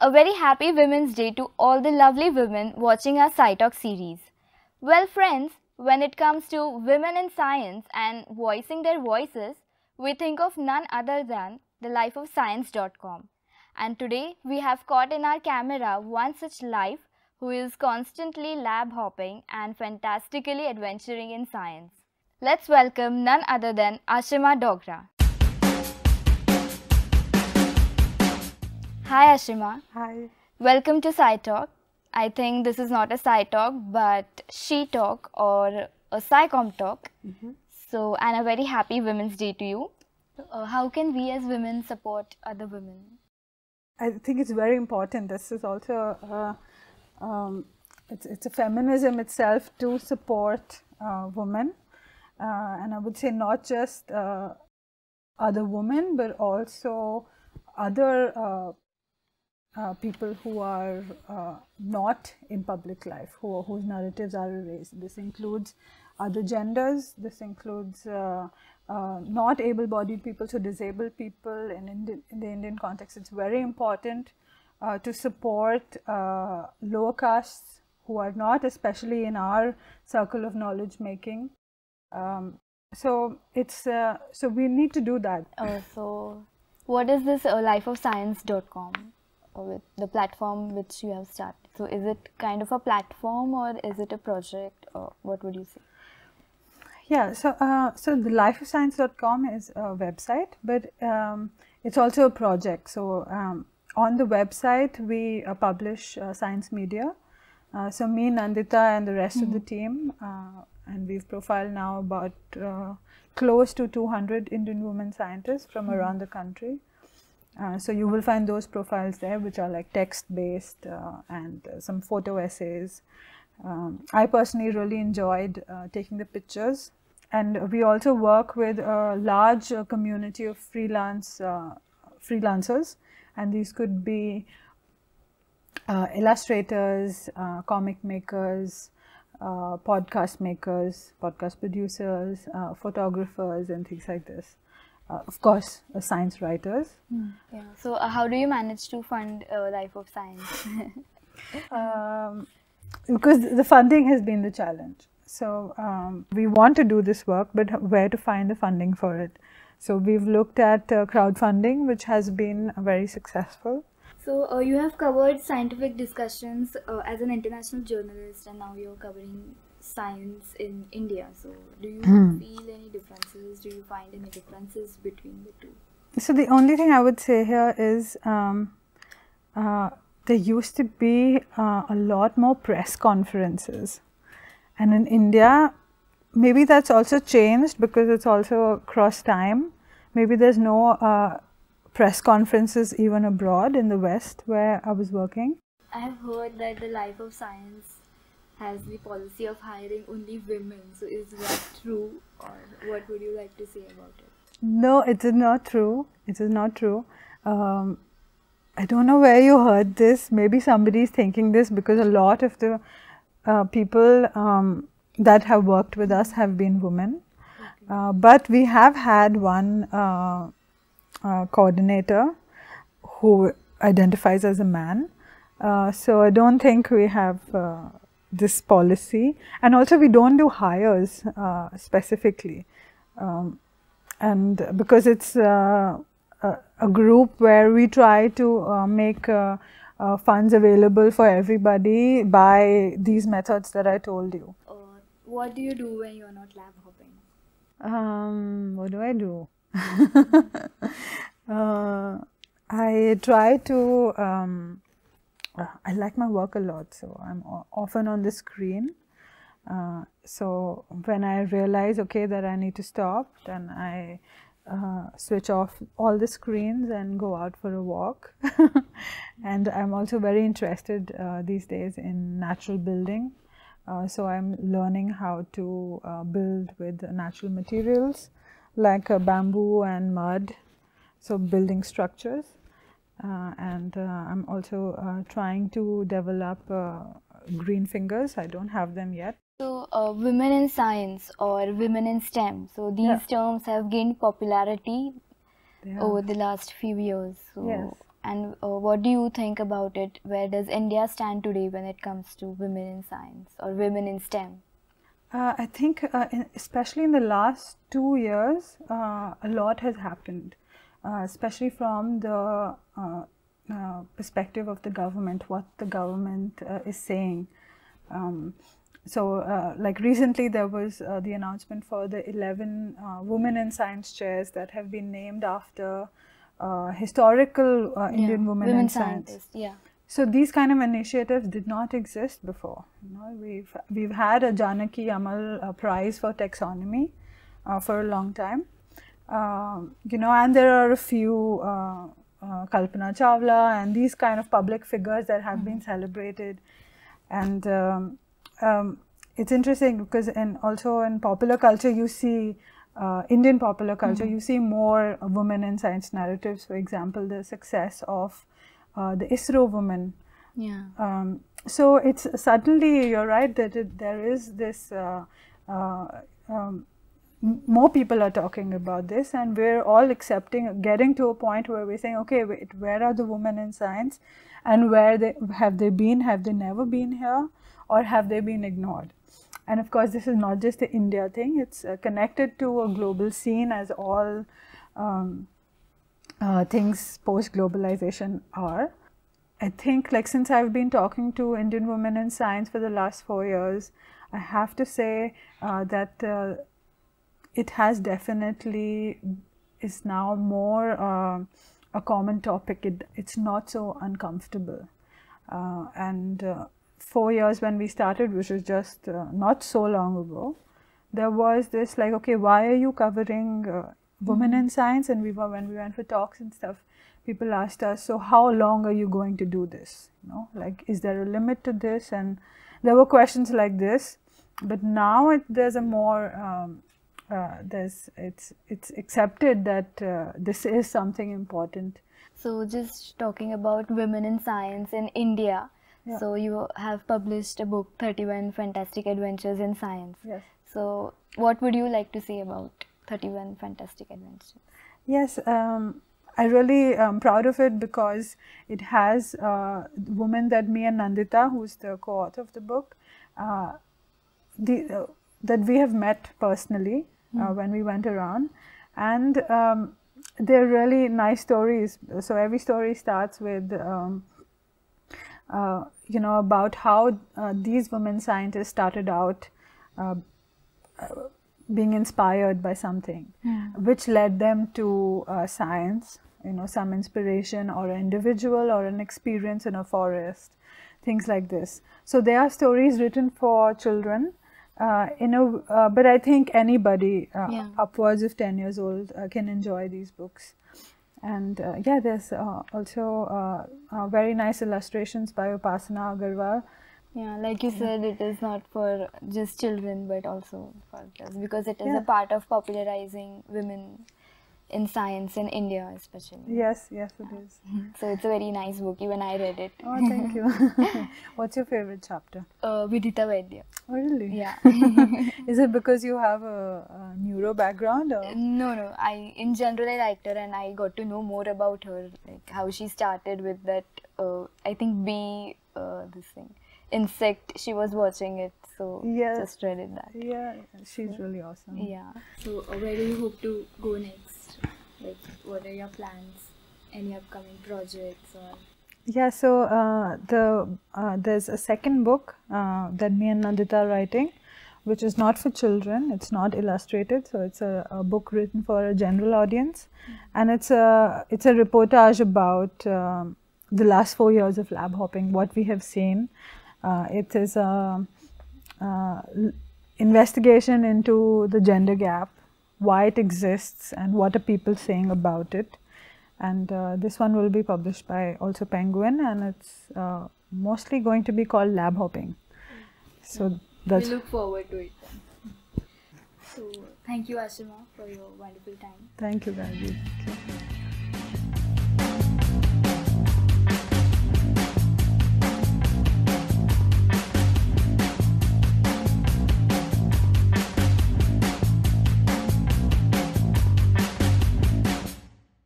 A very happy Women's Day to all the lovely women watching our SciTalk series. Well, friends, when it comes to women in science and voicing their voices, we think of none other than the lifeofscience.com. And today we have caught in our camera one such life who is constantly lab hopping and fantastically adventuring in science. Let's welcome none other than Aashima Dogra. Hi Aashima. Hi. Welcome to SciTalk. I think this is not a SciTalk but She Talk or a SciCom Talk. So, and a very happy Women's Day to you. Uh, how can we as women support other women? I think it's very important. This is also uh, um, it's it's a feminism itself to support uh, women, uh, and I would say not just uh, other women, but also other uh, people who are uh, not in public life, who, whose narratives are erased. This includes other genders, this includes uh, uh, not able bodied people, so disabled people. In, Indi- in the Indian context, it's very important uh, to support lower castes who are not, especially in our circle of knowledge making. Um, so it's so we need to do that. Uh, so, what is this uh, lifeofscience.com? With the platform which you have started. So, is it kind of a platform or is it a project or what would you say? Yeah, so uh, so the lifeofscience.com is a website, but um, it's also a project. So um, on the website, we uh, publish uh, science media. Uh, so me, Nandita, and the rest of the team, uh, and we've profiled now about uh, close to 200 Indian women scientists from around the country. Uh, so you will find those profiles there, which are like text-based uh, and uh, some photo essays. Um, I personally really enjoyed uh, taking the pictures, and we also work with a large uh, community of freelance freelancers, and these could be illustrators, comic makers, podcast makers, podcast producers, photographers, and things like this. Uh, of course, uh, science writers. Yeah. So, uh, how do you manage to fund uh, Life of Science? um, because the funding has been the challenge. So um, we want to do this work, but where to find the funding for it? So we've looked at uh, crowdfunding, which has been very successful. So, uh, you have covered scientific discussions uh, as an international journalist, and now you're covering science in India. So, do you feel any differences? Do you find any differences between the two? So the only thing I would say here is um, uh, there used to be uh, a lot more press conferences, and in India, maybe that's also changed because it's also across time. Maybe there's no uh, press conferences even abroad in the West where I was working. I have heard that the Life of Science has the policy of hiring only women. So, is that true, or what would you like to say about it? No, it is not true. It is not true. Um, I don't know where you heard this. Maybe somebody is thinking this because a lot of the uh, people um, that have worked with us have been women. Uh, but we have had one uh, uh, coordinator who identifies as a man. Uh, so I don't think we have uh, this policy. And also, we don't do hires uh, specifically. Um, and because it's uh, a, a group where we try to uh, make uh, uh, funds available for everybody by these methods that I told you. Uh, what do you do when you're not lab hopping? Um, what do I do? uh, I try to. Um, I like my work a lot, so I'm often on the screen. Uh, so when I realize, okay, that I need to stop, then I uh, switch off all the screens and go out for a walk. and I'm also very interested uh, these days in natural building. Uh, so I'm learning how to uh, build with natural materials like bamboo and mud. So building structures. Uh, and uh, I'm also uh, trying to develop uh, green fingers. I don't have them yet. So, uh, women in science or women in STEM. So, these Yeah. terms have gained popularity over the last few years. So, Yes. and uh, what do you think about it? Where does India stand today when it comes to women in science or women in STEM? Uh, I think, uh, in, especially in the last two years, uh, a lot has happened, uh, especially from the uh, uh, perspective of the government, what the government is saying. Um, so, like recently, there was the announcement for the 11 women in science chairs that have been named after historical Indian yeah. women, women in scientists. science. Yeah. So these kind of initiatives did not exist before. You know, we've we've had a Janaki Ammal uh, Prize for taxonomy uh, for a long time. Um, you know, and there are a few uh, uh Kalpana Chawla and these kind of public figures that have mm -hmm. been celebrated. And um, um, it's interesting because in also in popular culture you see uh, Indian popular culture mm -hmm. you see more women in science narratives. For example, the success of uh, the ISRO woman. Yeah. Um, so it's suddenly you're right that it, there is this. Uh, uh, um, more people are talking about this, and we're all accepting, getting to a point where we're saying, okay, wait, where are the women in science, and where they have they been? Have they never been here, or have they been ignored? And of course, this is not just the India thing; it's uh, connected to a global scene, as all um, uh, things post globalization are. I think, like, since I've been talking to Indian women in science for the last four years, I have to say uh, that uh, it has definitely is now more uh, a common topic. It, it's not so uncomfortable. Uh, and uh, four years when we started, which was just not so long ago, there was this like, okay, why are you covering women in science and we were when we went for talks and stuff people asked us so how long are you going to do this? You know like is there a limit to this? And there were questions like this but now it, there's a more um, uh, there's it's it's accepted that uh, this is something important. So just talking about women in science in india. Yeah. so you have published a book 31 fantastic adventures in science. Yes. So what would you like to say about 31 fantastic adventures. Yes, um, I really am proud of it because it has uh, women that me and Nandita, who's the co-author of the book, uh, the, uh, that we have met personally mm. when we went around. And um, they're really nice stories. So every story starts with, um, uh, you know, about how uh, these women scientists started out uh, being inspired by something, yeah. which led them to uh, science, you know, some inspiration or an individual or an experience in a forest, things like this. So there are stories written for children. Uh, in a, uh, but I think anybody uh, yeah. upwards of 10 years old uh, can enjoy these books. And uh, yeah, there's also very nice illustrations by Upasana Agarwal yeah, like you said, it is not for just children but also for us because it is yeah. a part of popularizing women in science in India, especially. Yes, yes, it is. So it's a very nice book. Even I read it. Oh, thank you. What's your favorite chapter? Uh, Vidita Vaidya. Oh, really? Yeah. is it because you have a, a, neuro background? Or? No, no. I in general I liked her and I got to know more about her, like how she started with that. Uh, I think bee, uh, this thing insect she was watching it so yeah just read it that yeah she's really awesome. Yeah. So uh, where do you hope to go next. Like what are your plans? Any upcoming projects or? Yeah so uh, the uh, there's a second book uh, that me and nandita are writing which is not for children. It's not illustrated so it's a, a book written for a general audience. Mm -hmm. and it's a it's a reportage about um, the last four years of lab hopping what we have seen it is a, a investigation into the gender gap, why it exists, and what are people saying about it. And uh, this one will be published by also Penguin, and it's uh, mostly going to be called lab hopping. So that's. We look forward to it. So thank you, Aashima, for your wonderful time. Thank you, Gaji.